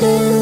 Thank